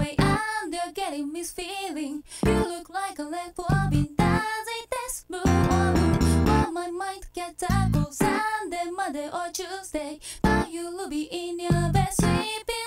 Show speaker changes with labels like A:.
A: way I'm not getting this feeling. You look like a leg for being dancing this move on move. While my mind gets up Sunday, Monday, or Tuesday, but you'll be in your best sleeping.